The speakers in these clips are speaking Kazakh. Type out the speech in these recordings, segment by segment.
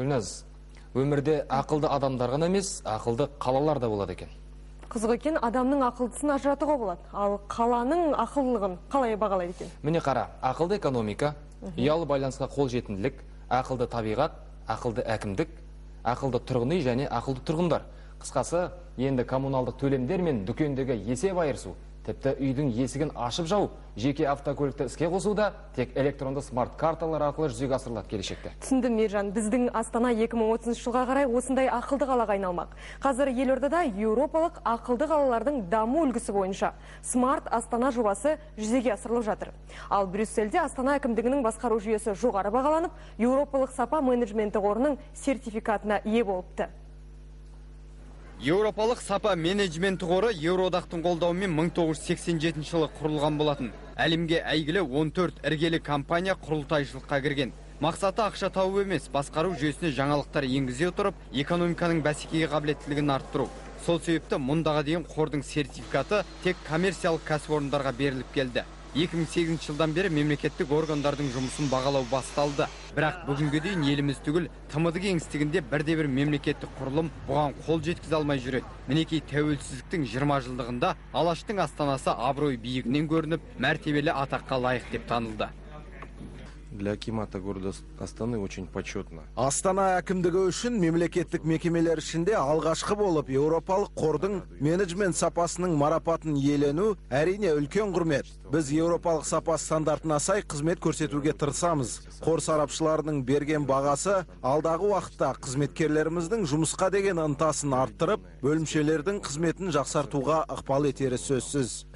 гүлназ өмірде ақылды адамдар ғана емес ақылды қалалар да болады екен Қызық екен, адамның ақылдысын ажыратуға болады. Ал қаланың ақыллылығын қалай бағалайды екен? міне қара ақылды экономика ұялы байланысқа қолжетімділік ақылды табиғат ақылды әкімдік ақылды тұрғын үй және ақылды тұрғындар қысқасы енді коммуналдық төлемдер мен дүкендегі есеп айырысу тіпті үйдің есігін ашып жауып жеке автокөлікті іске қосу да тек электронды смарт карталар арқылы жүзеге асырылады келешекте Түсіндім, Мержан. Біздің Астана 2030 жылға қарай осындай ақылды қалаға айналмақ. Қазір елордада еуропалық ақылды қалалардың даму үлгісі бойынша смарт Астана жобасы жүзеге асырылып жатыр. Ал Брюссельде Астана әкімдігінің басқару жүйесі жоғары бағаланып, еуропалық сапа менеджменті қорының сертификатына ие болыпты. Еуропалық сапа менеджменті қоры Еуроодақтың қолдауымен 1987 жылы құрылған болатын. Әлемге әйгілі 14 іргелі компания құрылтайшылыққа кірген. Мақсаты ақша тауып емес, басқару жүйесіне жаңалықтар енгізе отырып, экономиканың бәсекеге қабілеттілігін арттыру. Сол себепті мұндаға дейін қордың сертификаты тек коммерциялық кәсіпорындарға беріліп келді. 2008 жылдан бері мемлекеттік органдардың жұмысын бағалау басталды. Бірақ бүгінге дейін еліміз түгіл тмд кеңістігінде бірде бір мемлекеттік құрылым бұған қол жеткізе алмай жүреді. Мінекей тәуелсіздіктің 20 жылдығында Алаштың астанасы абырой биігінен көрініп, мәртебелі атаққа лайық деп танылды. Для Акимата города Астаны очень почетно. Астана әкімдігі үшін мемлекеттік мекемелер ішінде алғашқы болып еуропалық қордың менеджмент сапасының марапатын иелену әрине үлкен құрмет. Біз еуропалық сапа стандартына сай қызмет көрсетуге тырысамыз. Қор сарапшыларының берген бағасы алдағы уақытта қызметкерлеріміздің жұмысқа деген ынтасын арттырып, бөлімшелердің қызметін жақсартуға ықпал етері сөзсіз.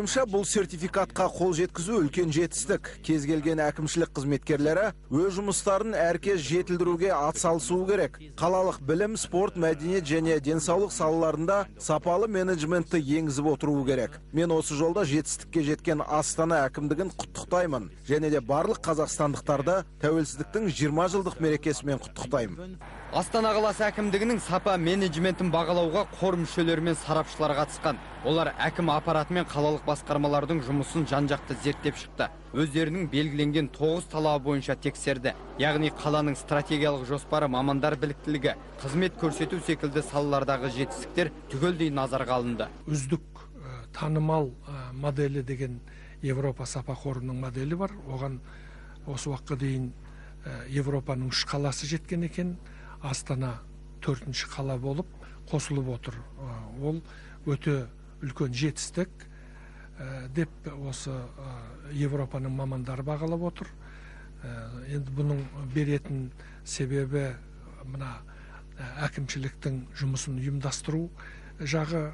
Ойымша бұл сертификатқа қол жеткізу үлкен жетістік. Кез келген әкімшілік қызметкерлері өз жұмыстарын әркез жетілдіруге атсалысуы керек. Қалалық білім, спорт, мәдениет және денсаулық салаларында сапалы менеджментті енгізіп отыруы керек. Мен осы жолда жетістікке жеткен Астана әкімдігін құттықтаймын және де барлық қазақстандықтарды тәуелсіздіктің 20 жылдық мерекесімен құттықтаймын. Астана қаласы әкімдігінің сапа менеджментін бағалауға қор мүшелері мен сарапшылар қатысқан. Олар әкім аппараты мен қалалық басқармалардың жұмысын жан-жақты зерттеп шықты. Өздерінің белгіленген 9 талабы бойынша тексерді. Яғни қаланың стратегиялық жоспары, мамандар біліктілігі, қызмет көрсету секілді салалардағы жетістіктер түгелдей назарға алынды. үздік ә, танымал ә, моделі деген Европа сапа қорының моделі бар. Оған осы уақытқа дейін ә, Европаның үш қаласы жеткен екен. Астана төртінші қала болып қосылып отыр. Ол өте үлкен жетістік деп осы Европаның мамандары бағалап отыр. Енді бұның беретін себебі мына әкімшіліктің жұмысын ұйымдастыру жағы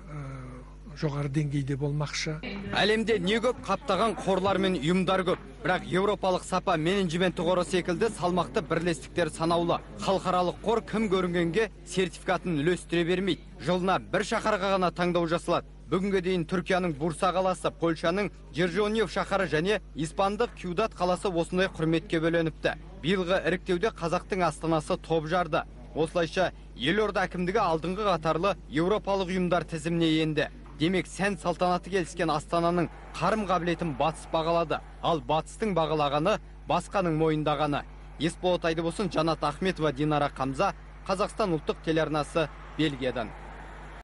жоғары деңгейде болмақшы. Әлемде не көп қаптаған қорлар мен ұйымдар көп. Бірақ Еуропалық сапа менеджменті қоры секілді салмақты бірлестіктер санаулы. Халықаралық қор кім көрінгенге сертификатын үлестіре бермейді. Жылына бір шаһарға ғана таңдау жасалады. Бүгінге дейін Түркияның Бурса қаласы, Польшаның Жержоньев шаһары және испандық Кюдат қаласы осындай құрметке бөленіпті. Биылғы іріктеуде қазақтың астанасы топ жарды. Осылайша елорда әкімдігі алдыңғы қатарлы еуропалық ұйымдар тізіміне енді. Демек сән салтанаты келіскен Астананың қарым қабілетін батыс бағалады. Ал батыстың бағалағаны басқаның мойындағаны. Есболат Айдыбосын, Жанат Ахметова, Динара Қамза, Қазақстан ұлттық телеарнасы Бельгиядан.